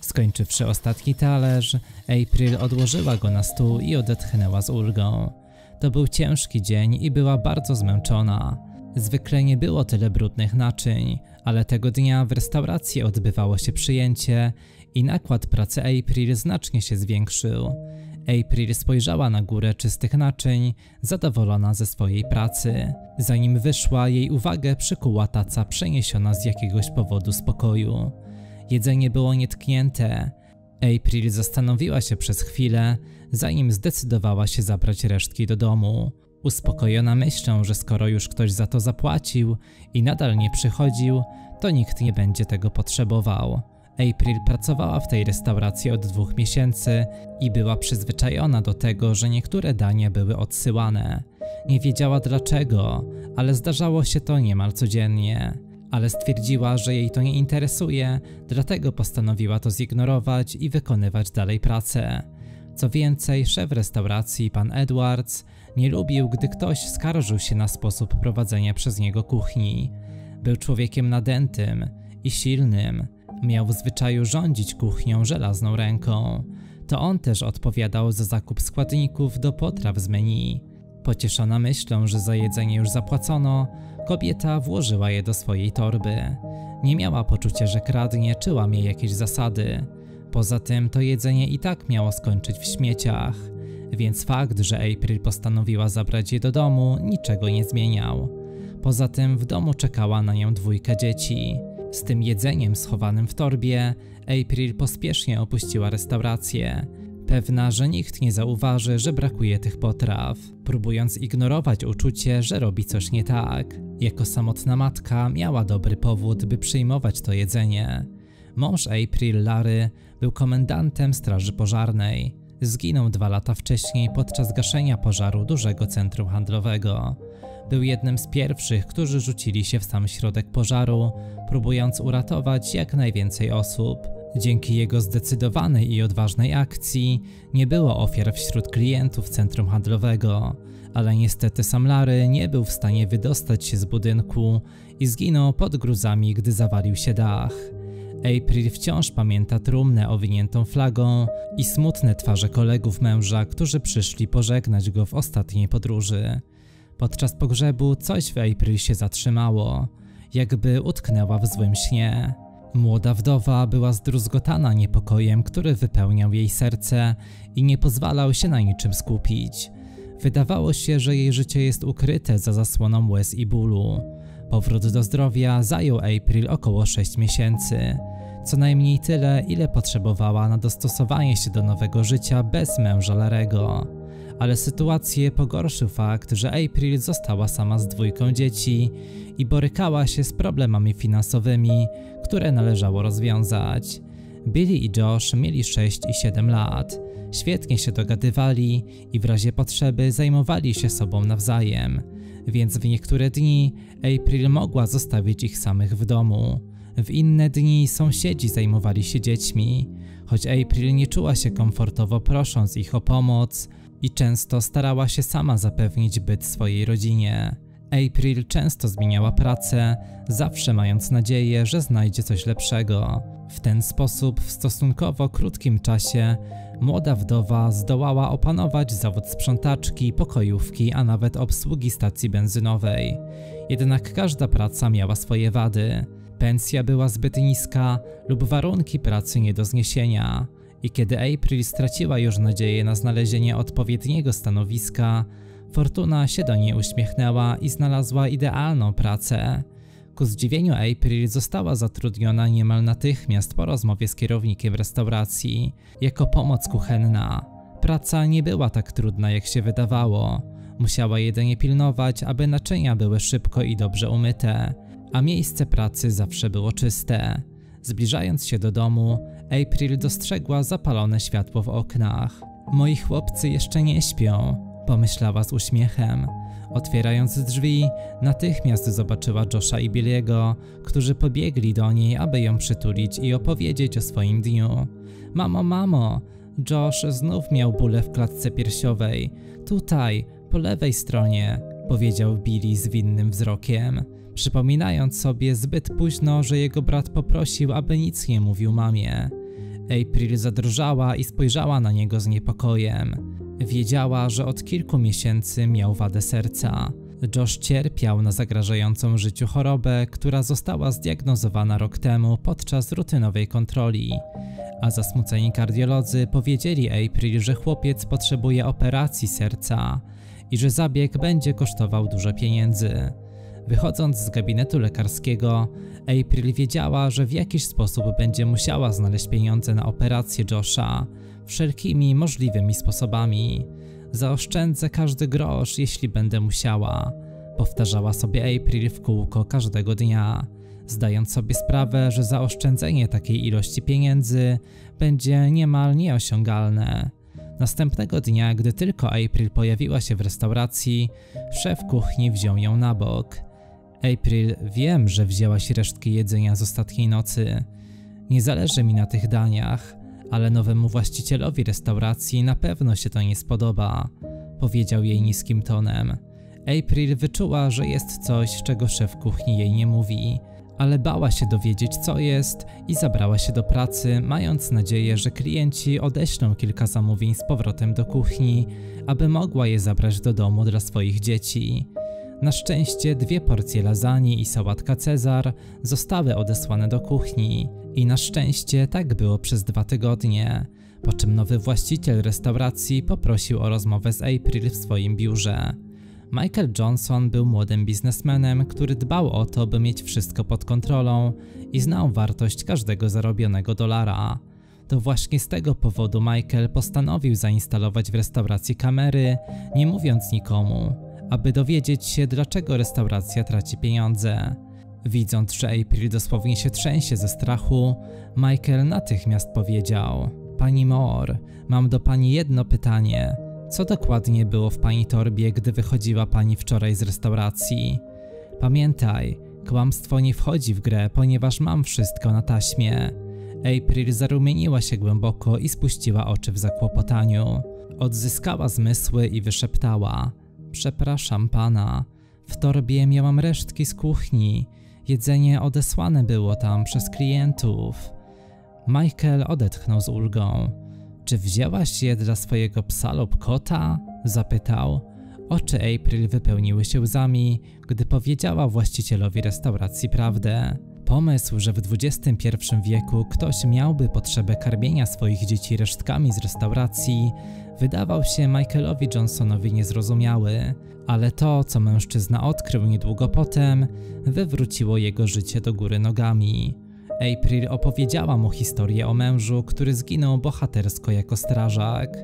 Skończywszy ostatni talerz, April odłożyła go na stół i odetchnęła z ulgą. To był ciężki dzień i była bardzo zmęczona. Zwykle nie było tyle brudnych naczyń, ale tego dnia w restauracji odbywało się przyjęcie i nakład pracy April znacznie się zwiększył. April spojrzała na górę czystych naczyń, zadowolona ze swojej pracy. Zanim wyszła, jej uwagę przykuła taca przeniesiona z jakiegoś powodu z pokoju. Jedzenie było nietknięte. April zastanowiła się przez chwilę, zanim zdecydowała się zabrać resztki do domu. Uspokojona myślą, że skoro już ktoś za to zapłacił i nadal nie przychodził, to nikt nie będzie tego potrzebował. April pracowała w tej restauracji od dwóch miesięcy i była przyzwyczajona do tego, że niektóre dania były odsyłane. Nie wiedziała dlaczego, ale zdarzało się to niemal codziennie. Ale stwierdziła, że jej to nie interesuje, dlatego postanowiła to zignorować i wykonywać dalej pracę. Co więcej, szef restauracji, pan Edwards, nie lubił, gdy ktoś skarżył się na sposób prowadzenia przez niego kuchni. Był człowiekiem nadętym i silnym, miał w zwyczaju rządzić kuchnią żelazną ręką. To on też odpowiadał za zakup składników do potraw z menu. Pocieszona myślą, że za jedzenie już zapłacono, kobieta włożyła je do swojej torby. Nie miała poczucia, że kradnie czy łamie jakieś zasady. Poza tym to jedzenie i tak miało skończyć w śmieciach, więc fakt, że April postanowiła zabrać je do domu, niczego nie zmieniał. Poza tym w domu czekała na nią dwójka dzieci. Z tym jedzeniem schowanym w torbie, April pospiesznie opuściła restaurację, pewna, że nikt nie zauważy, że brakuje tych potraw, próbując ignorować uczucie, że robi coś nie tak. Jako samotna matka miała dobry powód, by przyjmować to jedzenie. Mąż April, Larry, był komendantem straży pożarnej. Zginął dwa lata wcześniej podczas gaszenia pożaru dużego centrum handlowego. Był jednym z pierwszych, którzy rzucili się w sam środek pożaru, próbując uratować jak najwięcej osób. Dzięki jego zdecydowanej i odważnej akcji nie było ofiar wśród klientów centrum handlowego, ale niestety sam Larry nie był w stanie wydostać się z budynku i zginął pod gruzami, gdy zawalił się dach. April wciąż pamięta trumnę owiniętą flagą i smutne twarze kolegów męża, którzy przyszli pożegnać go w ostatniej podróży. Podczas pogrzebu coś w April się zatrzymało, jakby utknęła w złym śnie. Młoda wdowa była zdruzgotana niepokojem, który wypełniał jej serce i nie pozwalał się na niczym skupić. Wydawało się, że jej życie jest ukryte za zasłoną łez i bólu. Powrót do zdrowia zajął April około 6 miesięcy. Co najmniej tyle, ile potrzebowała na dostosowanie się do nowego życia bez męża Larego ale sytuację pogorszył fakt, że April została sama z dwójką dzieci i borykała się z problemami finansowymi, które należało rozwiązać. Billy i Josh mieli 6 i 7 lat. Świetnie się dogadywali i w razie potrzeby zajmowali się sobą nawzajem, więc w niektóre dni April mogła zostawić ich samych w domu. W inne dni sąsiedzi zajmowali się dziećmi. Choć April nie czuła się komfortowo prosząc ich o pomoc, i często starała się sama zapewnić byt swojej rodzinie. April często zmieniała pracę, zawsze mając nadzieję, że znajdzie coś lepszego. W ten sposób, w stosunkowo krótkim czasie, młoda wdowa zdołała opanować zawód sprzątaczki, pokojówki, a nawet obsługi stacji benzynowej. Jednak każda praca miała swoje wady. Pensja była zbyt niska lub warunki pracy nie do zniesienia i kiedy April straciła już nadzieję na znalezienie odpowiedniego stanowiska, Fortuna się do niej uśmiechnęła i znalazła idealną pracę. Ku zdziwieniu April została zatrudniona niemal natychmiast po rozmowie z kierownikiem restauracji, jako pomoc kuchenna. Praca nie była tak trudna jak się wydawało. Musiała jedynie pilnować, aby naczynia były szybko i dobrze umyte, a miejsce pracy zawsze było czyste. Zbliżając się do domu, April dostrzegła zapalone światło w oknach. Moi chłopcy jeszcze nie śpią, pomyślała z uśmiechem. Otwierając drzwi, natychmiast zobaczyła Josha i Billiego, którzy pobiegli do niej, aby ją przytulić i opowiedzieć o swoim dniu. Mamo, mamo! Josh znów miał bóle w klatce piersiowej. Tutaj, po lewej stronie, powiedział Billy z winnym wzrokiem. Przypominając sobie zbyt późno, że jego brat poprosił, aby nic nie mówił mamie. April zadrżała i spojrzała na niego z niepokojem. Wiedziała, że od kilku miesięcy miał wadę serca. Josh cierpiał na zagrażającą życiu chorobę, która została zdiagnozowana rok temu podczas rutynowej kontroli. A zasmuceni kardiolodzy powiedzieli April, że chłopiec potrzebuje operacji serca i że zabieg będzie kosztował dużo pieniędzy. Wychodząc z gabinetu lekarskiego, April wiedziała, że w jakiś sposób będzie musiała znaleźć pieniądze na operację Josha wszelkimi możliwymi sposobami. Zaoszczędzę każdy grosz, jeśli będę musiała, powtarzała sobie April w kółko każdego dnia, zdając sobie sprawę, że zaoszczędzenie takiej ilości pieniędzy będzie niemal nieosiągalne. Następnego dnia, gdy tylko April pojawiła się w restauracji, szef kuchni wziął ją na bok. April, wiem, że wzięłaś resztki jedzenia z ostatniej nocy. Nie zależy mi na tych daniach, ale nowemu właścicielowi restauracji na pewno się to nie spodoba, powiedział jej niskim tonem. April wyczuła, że jest coś, czego szef kuchni jej nie mówi, ale bała się dowiedzieć, co jest i zabrała się do pracy, mając nadzieję, że klienci odeślą kilka zamówień z powrotem do kuchni, aby mogła je zabrać do domu dla swoich dzieci. Na szczęście dwie porcje lasagne i sałatka Cezar zostały odesłane do kuchni i na szczęście tak było przez dwa tygodnie, po czym nowy właściciel restauracji poprosił o rozmowę z April w swoim biurze. Michael Johnson był młodym biznesmenem, który dbał o to, by mieć wszystko pod kontrolą i znał wartość każdego zarobionego dolara. To właśnie z tego powodu Michael postanowił zainstalować w restauracji kamery, nie mówiąc nikomu, aby dowiedzieć się, dlaczego restauracja traci pieniądze. Widząc, że April dosłownie się trzęsie ze strachu, Michael natychmiast powiedział: Pani Moore, mam do pani jedno pytanie. Co dokładnie było w pani torbie, gdy wychodziła pani wczoraj z restauracji? Pamiętaj, kłamstwo nie wchodzi w grę, ponieważ mam wszystko na taśmie. April zarumieniła się głęboko i spuściła oczy w zakłopotaniu. Odzyskała zmysły i wyszeptała: Przepraszam pana, w torbie miałam resztki z kuchni. Jedzenie odesłane było tam przez klientów. Michael odetchnął z ulgą. Czy wzięłaś je dla swojego psa lub kota? Zapytał. Oczy April wypełniły się łzami, gdy powiedziała właścicielowi restauracji prawdę. Pomysł, że w XXI wieku ktoś miałby potrzebę karmienia swoich dzieci resztkami z restauracji, wydawał się Michaelowi Johnsonowi niezrozumiały, ale to, co mężczyzna odkrył niedługo potem, wywróciło jego życie do góry nogami. April opowiedziała mu historię o mężu, który zginął bohatersko jako strażak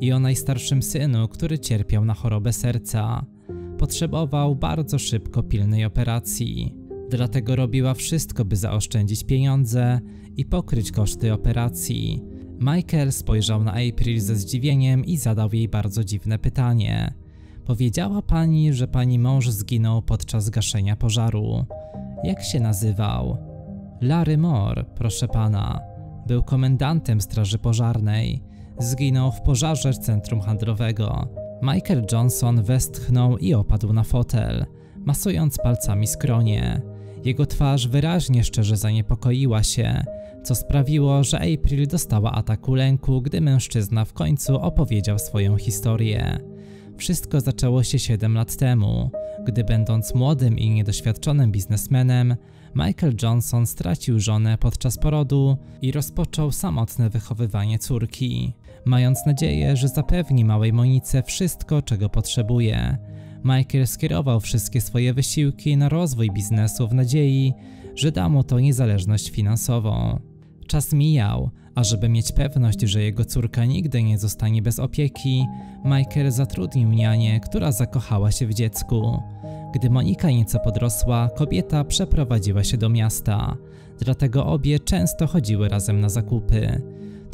i o najstarszym synu, który cierpiał na chorobę serca. Potrzebował bardzo szybko pilnej operacji. Dlatego robiła wszystko, by zaoszczędzić pieniądze i pokryć koszty operacji. Michael spojrzał na April ze zdziwieniem i zadał jej bardzo dziwne pytanie. Powiedziała pani, że pani mąż zginął podczas gaszenia pożaru. Jak się nazywał? Larry Moore, proszę pana. Był komendantem straży pożarnej. Zginął w pożarze centrum handlowego. Michael Johnson westchnął i opadł na fotel, masując palcami skronie. Jego twarz wyraźnie szczerze zaniepokoiła się, co sprawiło, że April dostała ataku lęku, gdy mężczyzna w końcu opowiedział swoją historię. Wszystko zaczęło się 7 lat temu, gdy będąc młodym i niedoświadczonym biznesmenem, Michael Johnson stracił żonę podczas porodu i rozpoczął samotne wychowywanie córki, mając nadzieję, że zapewni małej Monice wszystko, czego potrzebuje. Michael skierował wszystkie swoje wysiłki na rozwój biznesu w nadziei, że da mu to niezależność finansową. Czas mijał, a żeby mieć pewność, że jego córka nigdy nie zostanie bez opieki, Michael zatrudnił nianię, która zakochała się w dziecku. Gdy Monika nieco podrosła, kobieta przeprowadziła się do miasta, dlatego obie często chodziły razem na zakupy.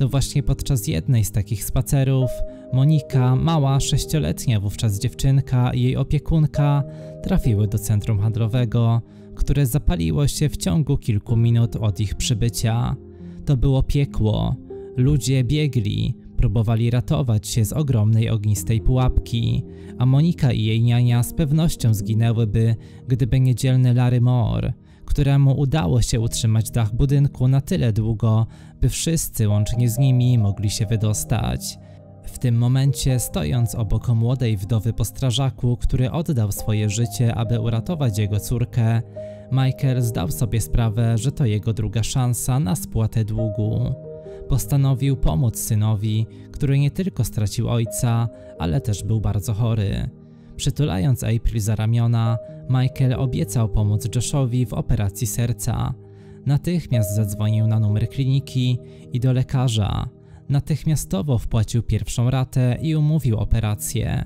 To właśnie podczas jednej z takich spacerów Monika, mała sześcioletnia wówczas dziewczynka i jej opiekunka trafiły do centrum handlowego, które zapaliło się w ciągu kilku minut od ich przybycia. To było piekło. Ludzie biegli, próbowali ratować się z ogromnej ognistej pułapki, a Monika i jej niania z pewnością zginęłyby, gdyby nie dzielny Larry Moore, któremu udało się utrzymać dach budynku na tyle długo, by wszyscy łącznie z nimi mogli się wydostać. W tym momencie, stojąc obok młodej wdowy po strażaku, który oddał swoje życie, aby uratować jego córkę, Michael zdał sobie sprawę, że to jego druga szansa na spłatę długu. Postanowił pomóc synowi, który nie tylko stracił ojca, ale też był bardzo chory. Przytulając April za ramiona, Michael obiecał pomóc Joshowi w operacji serca. Natychmiast zadzwonił na numer kliniki i do lekarza. Natychmiastowo wpłacił pierwszą ratę i umówił operację.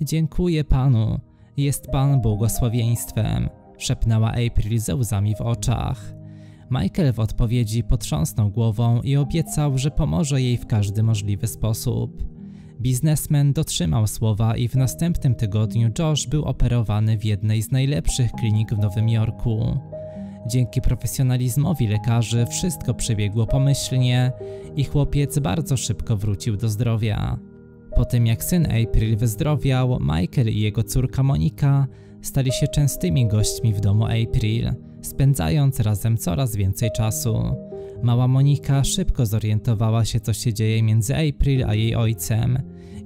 Dziękuję panu, jest pan błogosławieństwem, szepnęła April ze łzami w oczach. Michael w odpowiedzi potrząsnął głową i obiecał, że pomoże jej w każdy możliwy sposób. Biznesmen dotrzymał słowa i w następnym tygodniu Josh był operowany w jednej z najlepszych klinik w Nowym Jorku. Dzięki profesjonalizmowi lekarzy wszystko przebiegło pomyślnie i chłopiec bardzo szybko wrócił do zdrowia. Po tym jak syn April wyzdrowiał, Michael i jego córka Monika stali się częstymi gośćmi w domu April, spędzając razem coraz więcej czasu. Mała Monika szybko zorientowała się, co się dzieje między April a jej ojcem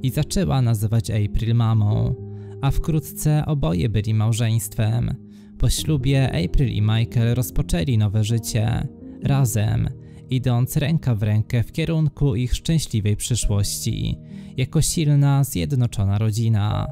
i zaczęła nazywać April mamą, a wkrótce oboje byli małżeństwem. Po ślubie April i Michael rozpoczęli nowe życie, razem, idąc ręka w rękę w kierunku ich szczęśliwej przyszłości, jako silna, zjednoczona rodzina.